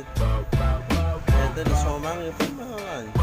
Ito na soma ang ipon na.